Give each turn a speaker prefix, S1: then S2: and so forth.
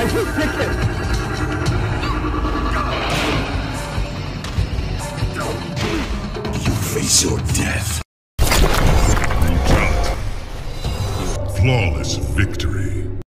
S1: I it. You face your death.
S2: Flawless victory.